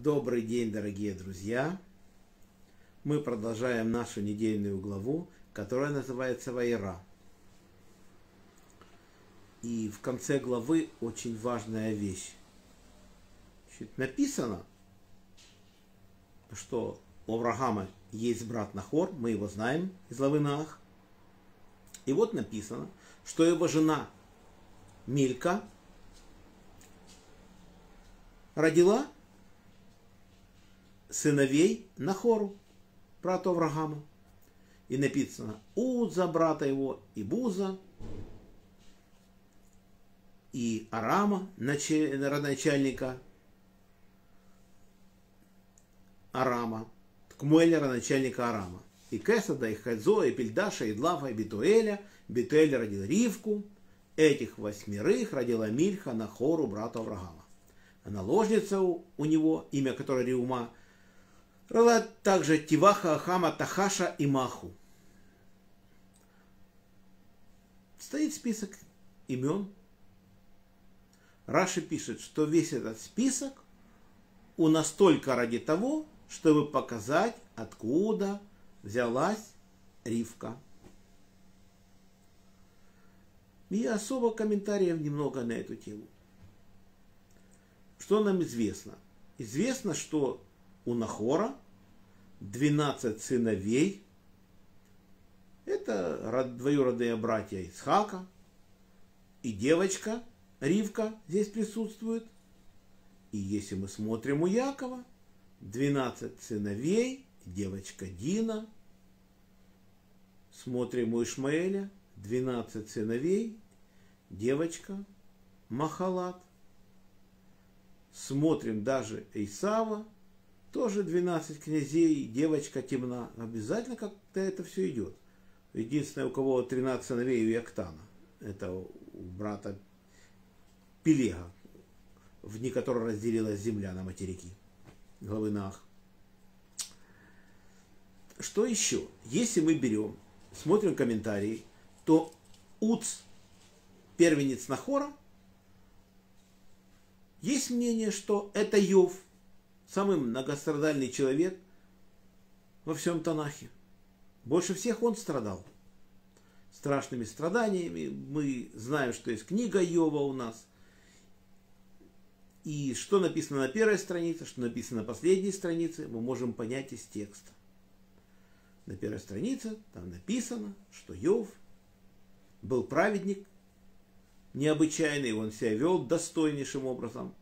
Добрый день, дорогие друзья! Мы продолжаем нашу недельную главу, которая называется Вайра. И в конце главы очень важная вещь. Написано, что у Авраама есть брат Нахор, мы его знаем из главы Наах. И вот написано, что его жена Милька родила сыновей Нахору, брату Авраама. И написано Уза, брата его, и Буза, и Арама, родоначальника Арама, Кмуэлера, начальника Арама. И Кесада, и Хадзо, и Пельдаша, и Длафа, и Битуэля. Битуэль родил Ривку. Этих восьмерых родила Мильха Нахору, брата Авраама. А наложница у, него, имя которой Риума, родила также Тиваха, Ахама, Тахаша и Маху. Стоит список имен. Раши пишет, что весь этот список у настолько ради того, чтобы показать, откуда взялась Ривка. И особо комментариев немного на эту тему. Что нам известно? Известно, что у Нахора 12 сыновей. Это двоюродные братья Исхака. И девочка Ривка здесь присутствует. И если мы смотрим у Якова, 12 сыновей, девочка Дина. Смотрим у Ишмаэля, 12 сыновей, девочка Махалат. Смотрим даже Исава, тоже 12 князей, девочка темна. Обязательно как-то это все идет. Единственное, у кого 13 сыновей у Яктана. Это у брата Пелега, в дни которого разделилась земля на материки. Главы Нах. Что еще? Если мы берем, смотрим комментарии, то Уц, первенец Нахора, есть мнение, что это Йов, самый многострадальный человек во всем Танахе. Больше всех он страдал. Страшными страданиями. Мы знаем, что есть книга Йова у нас. И что написано на первой странице, что написано на последней странице, мы можем понять из текста. На первой странице там написано, что Йов был праведник, необычайный, он себя вел достойнейшим образом.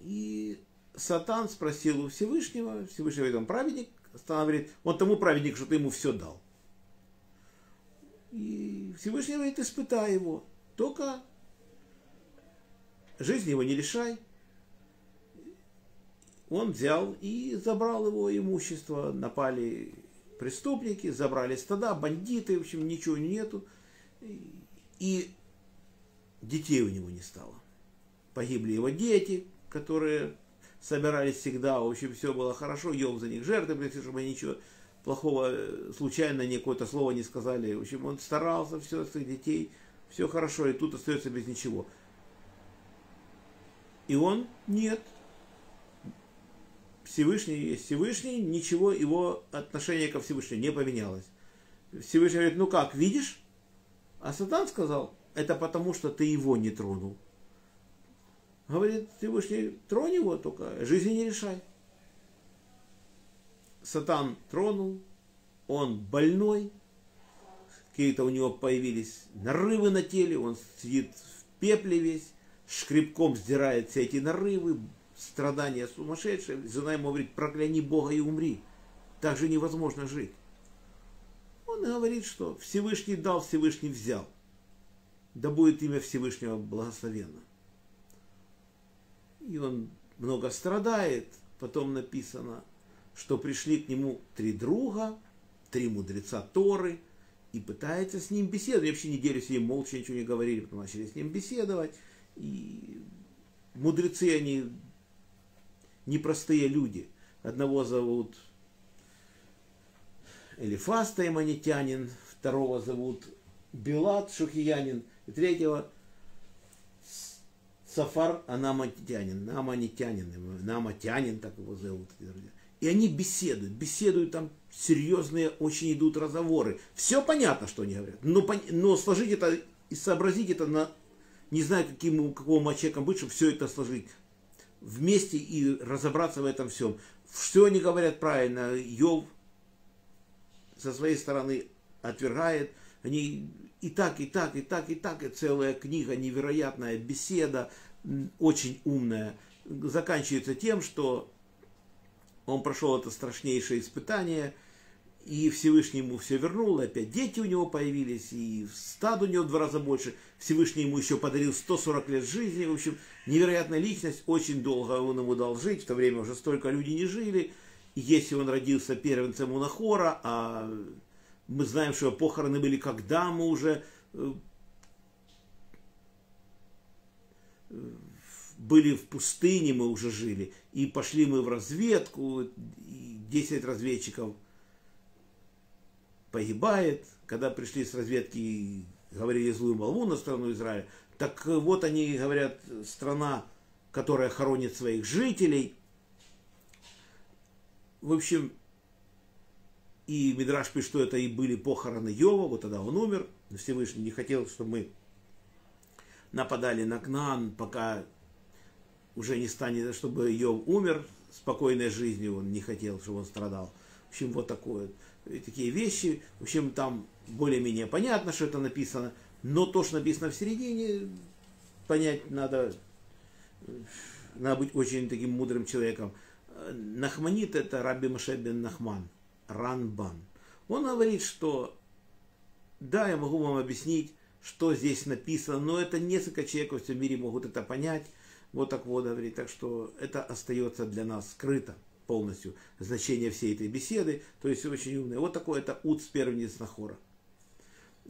И Сатан спросил у Всевышнего, Всевышний говорит, праведник, Сатан говорит, он тому праведник, что ты ему все дал. И Всевышний говорит, испытай его, только жизнь его не лишай. Он взял и забрал его имущество, напали преступники, забрали стада, бандиты, в общем, ничего нету. И детей у него не стало. Погибли его дети, которые собирались всегда, в общем, все было хорошо, ел за них жертвы, чтобы ничего плохого, э, случайно ни какое-то слово не сказали. В общем, он старался, все, своих детей, все хорошо, и тут остается без ничего. И он, нет, Всевышний есть Всевышний, ничего его отношение ко Всевышнему не поменялось. Всевышний говорит, ну как, видишь? А Сатан сказал, это потому, что ты его не тронул. Говорит, Всевышний, тронь его, только жизни не решай. Сатан тронул, он больной, какие-то у него появились нарывы на теле, он сидит в пепле весь, шкребком сдирает все эти нарывы, страдания сумасшедшие. Жена ему говорит, прокляни Бога и умри. Так же невозможно жить. Он говорит, что Всевышний дал, Всевышний взял. Да будет имя Всевышнего благословенно и он много страдает. Потом написано, что пришли к нему три друга, три мудреца Торы, и пытается с ним беседовать. И вообще неделю с ним молча ничего не говорили, потом начали с ним беседовать. И мудрецы, они непростые люди. Одного зовут Элифас Тайманитянин, второго зовут Белат Шухиянин, и третьего Сафар Анаматянин, Наманитянин, Наматянин, так его зовут. И они беседуют, беседуют там серьезные, очень идут разговоры. Все понятно, что они говорят, но, но сложить это и сообразить это на, не знаю, каким, какого человеком быть, чтобы все это сложить вместе и разобраться в этом всем. Все они говорят правильно. Йов со своей стороны отвергает. Они и так, и так, и так, и так. И целая книга, невероятная беседа, очень умная. Заканчивается тем, что он прошел это страшнейшее испытание, и Всевышний ему все вернул, и опять дети у него появились, и стад у него в два раза больше. Всевышний ему еще подарил 140 лет жизни. В общем, невероятная личность, очень долго он ему дал жить, в то время уже столько людей не жили. И если он родился первенцем у Нахора, а мы знаем, что похороны были когда мы уже были в пустыне, мы уже жили, и пошли мы в разведку, и 10 разведчиков погибает, когда пришли с разведки и говорили злую молву на страну Израиля, так вот они говорят, страна, которая хоронит своих жителей. В общем, и Мидраш пишет, что это и были похороны Йова, вот тогда он умер. Всевышний не хотел, чтобы мы нападали на Кнан, пока уже не станет, чтобы Йов умер спокойной жизнью, он не хотел, чтобы он страдал. В общем, вот такое, такие вещи. В общем, там более-менее понятно, что это написано, но то, что написано в середине, понять надо, надо быть очень таким мудрым человеком. Нахманит это Раби Машебен Нахман, Ранбан. Он говорит, что да, я могу вам объяснить, что здесь написано, но это несколько человек во всем мире могут это понять. Вот так вот говорит. Так что это остается для нас скрыто полностью значение всей этой беседы. То есть очень умный. Вот такой это Уц первенец Нахора.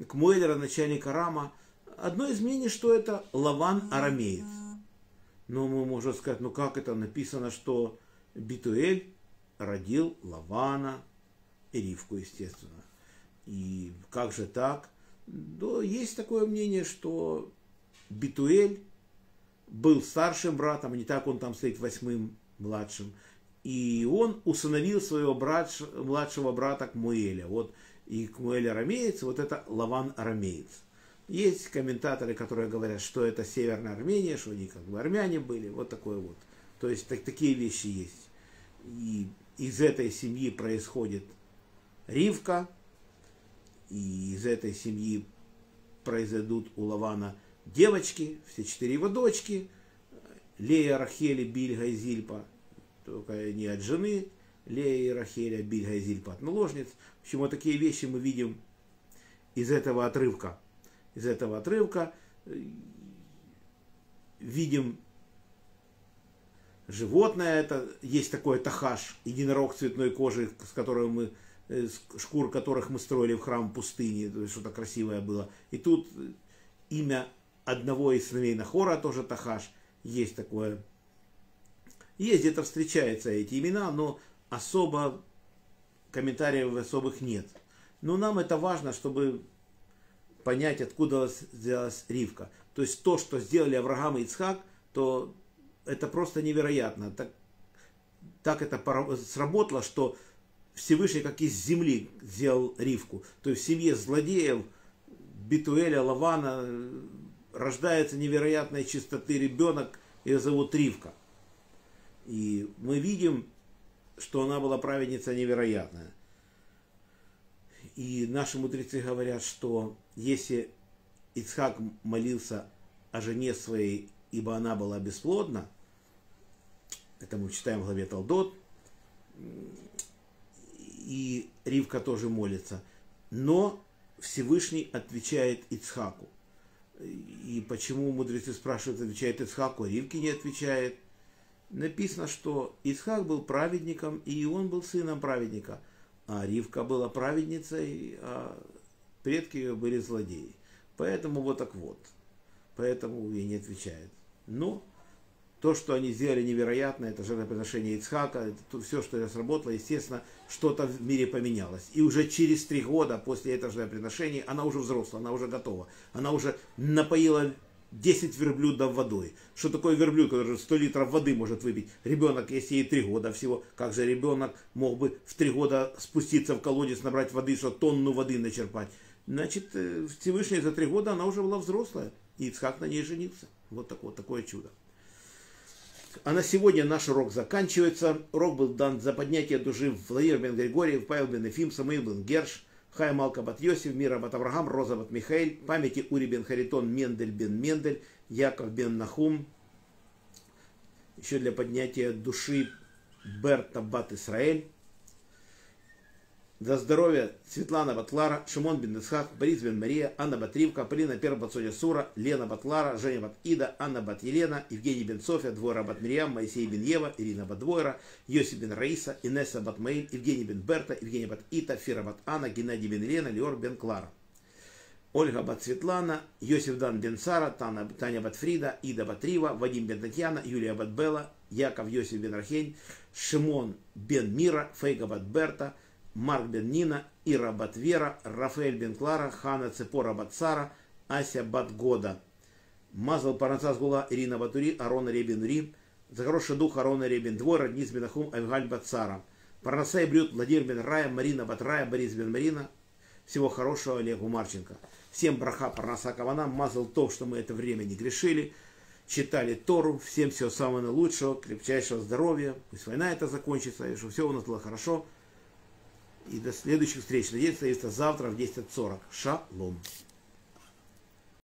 К Муэлера, начальника Рама, одно из мнений, что это Лаван Арамеец. Но мы можем сказать, ну как это написано, что Битуэль родил Лавана и Ривку, естественно. И как же так? Да, есть такое мнение, что Битуэль был старшим братом, не так он там стоит восьмым младшим. И он усыновил своего брат, младшего брата Кмуэля. Вот и Кмуэль арамеец, вот это Лаван арамеец. Есть комментаторы, которые говорят, что это Северная Армения, что они как бы армяне были, вот такое вот. То есть так, такие вещи есть. И из этой семьи происходит Ривка, и из этой семьи произойдут у Лавана девочки, все четыре его дочки, Лея, Рахели, Бильга и Зильпа, только не от жены, Лея и Рахеля, Бильга и Зильпа от наложниц. В общем, вот такие вещи мы видим из этого отрывка. Из этого отрывка видим животное, это есть такой тахаш, единорог цветной кожи, с которым мы шкур которых мы строили в храм пустыни, что-то красивое было. И тут имя одного из сыновей Нахора, тоже Тахаш, есть такое. Есть где-то встречаются эти имена, но особо комментариев особых нет. Но нам это важно, чтобы понять, откуда взялась Ривка. То есть то, что сделали Авраам и Ицхак, то это просто невероятно. Так, так это сработало, что Всевышний как из земли сделал Ривку. То есть в семье злодеев Битуэля, Лавана рождается невероятной чистоты ребенок, ее зовут Ривка. И мы видим, что она была праведница невероятная. И наши мудрецы говорят, что если Ицхак молился о жене своей, ибо она была бесплодна, это мы читаем в главе Талдот, и Ривка тоже молится. Но Всевышний отвечает Ицхаку. И почему мудрецы спрашивают, отвечает Ицхаку, а Ривке не отвечает? Написано, что Ицхак был праведником, и он был сыном праведника. А Ривка была праведницей, а предки ее были злодеи. Поэтому вот так вот. Поэтому ей не отвечает. Но то, что они сделали невероятно, это жертвоприношение Ицхака, это все, что это сработало, естественно, что-то в мире поменялось. И уже через три года после этого жертвоприношения она уже взрослая, она уже готова. Она уже напоила 10 верблюдов водой. Что такое верблюд, который 100 литров воды может выпить? Ребенок, если ей 3 года всего, как же ребенок мог бы в 3 года спуститься в колодец, набрать воды, что тонну воды начерпать? Значит, э, Всевышний за 3 года она уже была взрослая, и Ицхак на ней женился. Вот такое, такое чудо. А на сегодня наш урок заканчивается. Урок был дан за поднятие души Владимир бен Григорьев, Павел бен Ефим, Самуил бен Герш, Хай Малка бат Йосиф, Мира бат Авраам, Роза бат Михаил, памяти Ури бен Харитон, Мендель бен Мендель, Яков бен Нахум. Еще для поднятия души Берта бат Исраэль. За здоровье Светлана Батлара, Шимон бен Исхак, Борис бен Мария, Анна Батривка, Полина Пер Бацоня Сура, Лена Батлара, Женя Бат Ида, Анна Бат Елена, Евгений бен София, Двойра Бат Мирьям, Моисей бен Ева, Ирина Бат Двойра, Йосиф бен Раиса, Инесса Бат Маиль, Евгений бен Берта, Евгений Бат Ита, Фира Бат Анна, Геннадий бен Елена, Леор бен Клара. Ольга Бат Светлана, Йосиф Дан бен Сара, Таня, Бат Фрида, Ида Бат Рива, Вадим бен Татьяна, Юлия Бат Белла, Яков Йосиф бен Рахень, Шимон бен Мира, Фейга Бат Берта, Марк бен Нина, Ира бат Вера, Рафаэль бен Клара, Хана Цепора бат Сара, Ася бат Года. Мазал Паранцас Гула, Ирина Батури, Арона Ребен Ри, за хороший дух Арона Ребен Двор, Радниц Бенахум, Авгаль бат Сара. Парнасай Брют, Владимир бен Рая, Марина бат Рая, Борис бен Марина. Всего хорошего Олегу Марченко. Всем браха Парнаса Кавана, мазал то, что мы это время не грешили читали Тору. Всем всего самого наилучшего, крепчайшего здоровья. Пусть война это закончится, и чтобы все у нас было хорошо. И до следующих встреч. Надеюсь, встретиться завтра в 10.40. Шалом.